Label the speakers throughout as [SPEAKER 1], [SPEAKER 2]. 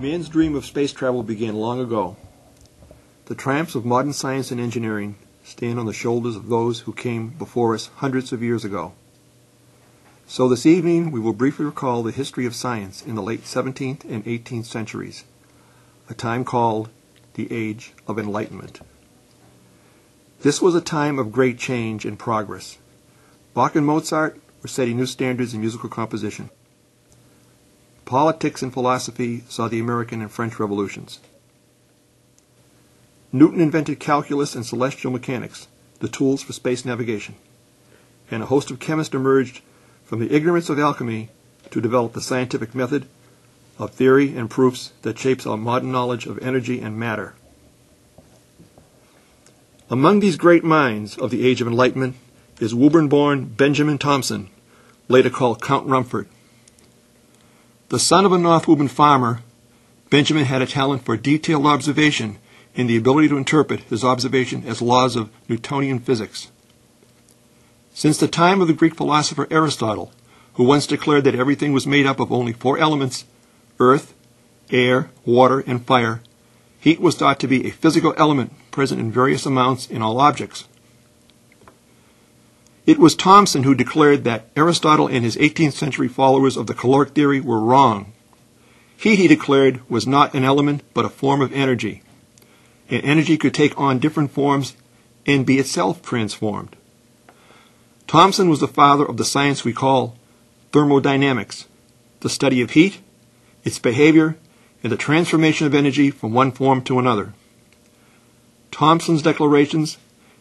[SPEAKER 1] Man's dream of space travel began long ago. The triumphs of modern science and engineering stand on the shoulders of those who came before us hundreds of years ago. So this evening we will briefly recall the history of science in the late 17th and 18th centuries, a time called the Age of Enlightenment. This was a time of great change and progress. Bach and Mozart were setting new standards in musical composition. Politics and philosophy saw the American and French revolutions. Newton invented calculus and celestial mechanics, the tools for space navigation. And a host of chemists emerged from the ignorance of alchemy to develop the scientific method of theory and proofs that shapes our modern knowledge of energy and matter. Among these great minds of the Age of Enlightenment is Woburn born Benjamin Thompson, later called Count Rumford. The son of a North farmer, Benjamin had a talent for detailed observation and the ability to interpret his observation as laws of Newtonian physics. Since the time of the Greek philosopher Aristotle, who once declared that everything was made up of only four elements earth, air, water, and fire, heat was thought to be a physical element present in various amounts in all objects. It was Thompson who declared that Aristotle and his 18th century followers of the caloric theory were wrong. Heat, he declared, was not an element but a form of energy. And energy could take on different forms and be itself transformed. Thompson was the father of the science we call thermodynamics, the study of heat, its behavior, and the transformation of energy from one form to another. Thompson's declarations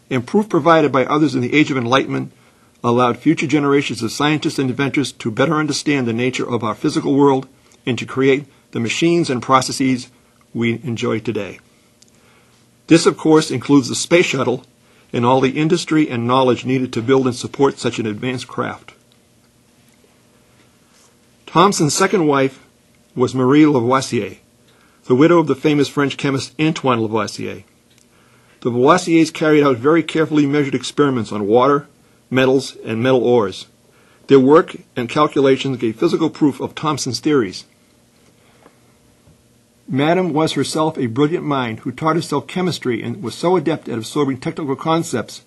[SPEAKER 1] and proof provided by others in the Age of Enlightenment allowed future generations of scientists and inventors to better understand the nature of our physical world and to create the machines and processes we enjoy today. This, of course, includes the space shuttle and all the industry and knowledge needed to build and support such an advanced craft. Thompson's second wife was Marie Lavoisier, the widow of the famous French chemist Antoine Lavoisier. The Lavoisiers carried out very carefully measured experiments on water, metals, and metal ores. Their work and calculations gave physical proof of Thompson's theories. Madame was herself a brilliant mind who taught herself chemistry and was so adept at absorbing technical concepts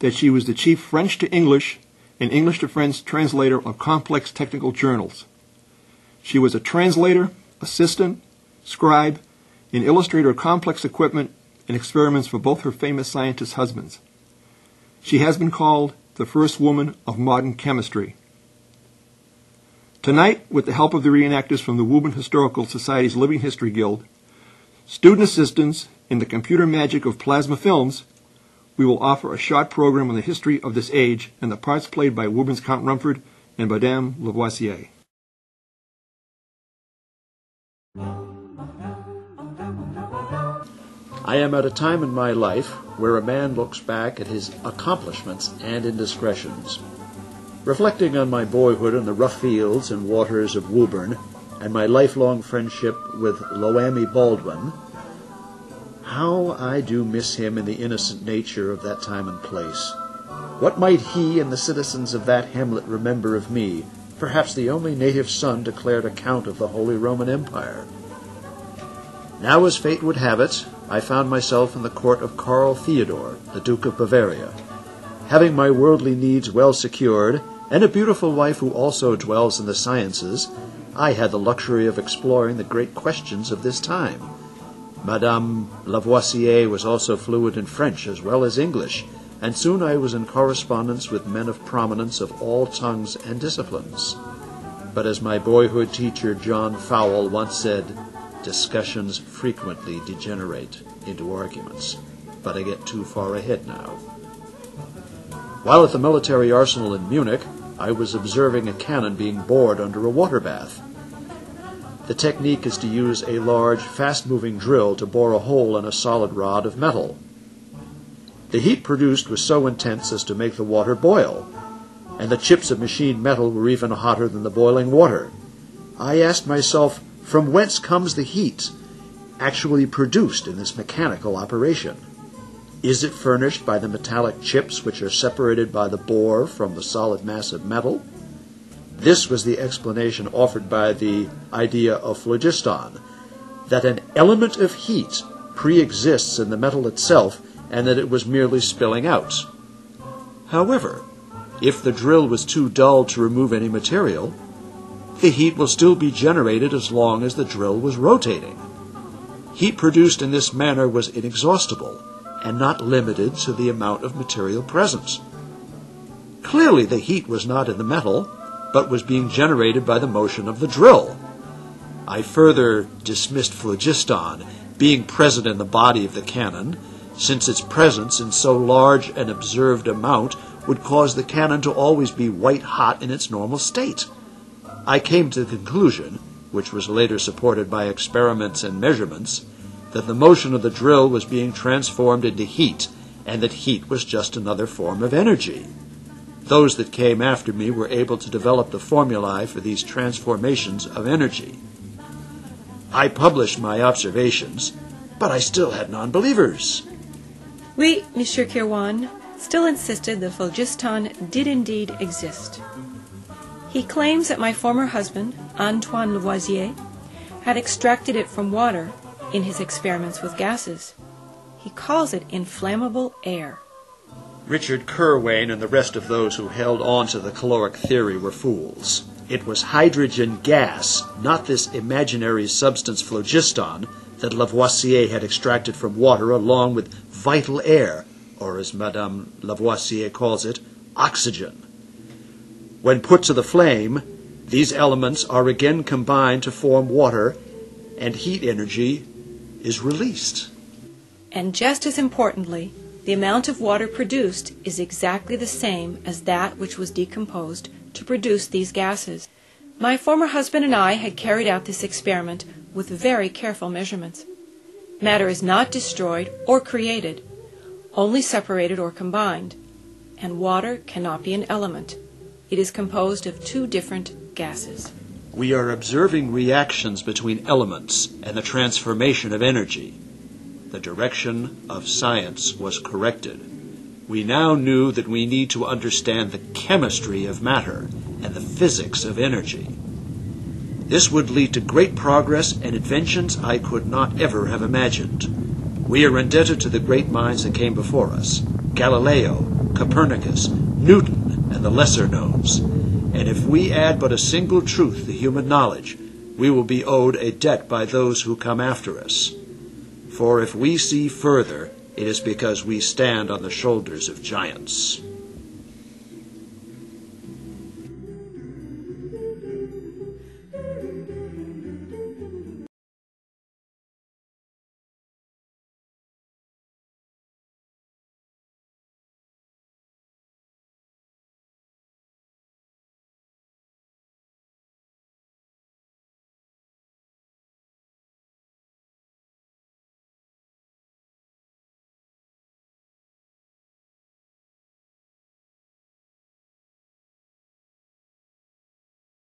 [SPEAKER 1] that she was the chief French to English and English to French translator of complex technical journals. She was a translator, assistant, scribe, and illustrator of complex equipment and experiments for both her famous scientist husbands. She has been called the first woman of modern chemistry. Tonight, with the help of the reenactors from the Woburn Historical Society's Living History Guild, student assistants, and the computer magic of plasma films, we will offer a short program on the history of this age and the parts played by Woburn's Count Rumford and Madame Lavoisier.
[SPEAKER 2] I am at a time in my life where a man looks back at his accomplishments and indiscretions. Reflecting on my boyhood in the rough fields and waters of Woburn, and my lifelong friendship with Loammi Baldwin, how I do miss him and the innocent nature of that time and place. What might he and the citizens of that hamlet remember of me, perhaps the only native son declared a count of the Holy Roman Empire? Now, as fate would have it, I found myself in the court of Karl Theodor, the Duke of Bavaria. Having my worldly needs well secured, and a beautiful wife who also dwells in the sciences, I had the luxury of exploring the great questions of this time. Madame Lavoisier was also fluent in French as well as English, and soon I was in correspondence with men of prominence of all tongues and disciplines. But as my boyhood teacher John Fowle once said, discussions frequently degenerate into arguments. But I get too far ahead now. While at the military arsenal in Munich, I was observing a cannon being bored under a water bath. The technique is to use a large, fast moving drill to bore a hole in a solid rod of metal. The heat produced was so intense as to make the water boil, and the chips of machined metal were even hotter than the boiling water. I asked myself, from whence comes the heat actually produced in this mechanical operation? Is it furnished by the metallic chips which are separated by the bore from the solid mass of metal? This was the explanation offered by the idea of phlogiston, that an element of heat pre-exists in the metal itself and that it was merely spilling out. However, if the drill was too dull to remove any material, the heat will still be generated as long as the drill was rotating. Heat produced in this manner was inexhaustible and not limited to the amount of material present. Clearly, the heat was not in the metal, but was being generated by the motion of the drill. I further dismissed phlogiston being present in the body of the cannon, since its presence in so large an observed amount would cause the cannon to always be white hot in its normal state. I came to the conclusion, which was later supported by experiments and measurements, that the motion of the drill was being transformed into heat, and that heat was just another form of energy. Those that came after me were able to develop the formulae for these transformations of energy. I published my observations, but I still had non believers.
[SPEAKER 3] We, Monsieur Kirwan, still insisted the phlogiston did indeed exist. He claims that my former husband, Antoine Lavoisier, had extracted it from water in his experiments with gases. He calls it inflammable air.
[SPEAKER 2] Richard Kirwan and the rest of those who held on to the caloric theory were fools. It was hydrogen gas, not this imaginary substance phlogiston, that Lavoisier had extracted from water along with vital air, or as Madame Lavoisier calls it, oxygen. When put to the flame, these elements are again combined to form water, and heat energy is released.
[SPEAKER 3] And just as importantly, the amount of water produced is exactly the same as that which was decomposed to produce these gases. My former husband and I had carried out this experiment with very careful measurements. Matter is not destroyed or created, only separated or combined, and water cannot be an element. It is composed of two different gases.
[SPEAKER 2] We are observing reactions between elements and the transformation of energy. The direction of science was corrected. We now knew that we need to understand the chemistry of matter and the physics of energy. This would lead to great progress and inventions I could not ever have imagined. We are indebted to the great minds that came before us Galileo, Copernicus, Newton, and the lesser knowns. And if we add but a single truth to human knowledge, we will be owed a debt by those who come after us. For if we see further, it is because we stand on the shoulders of giants.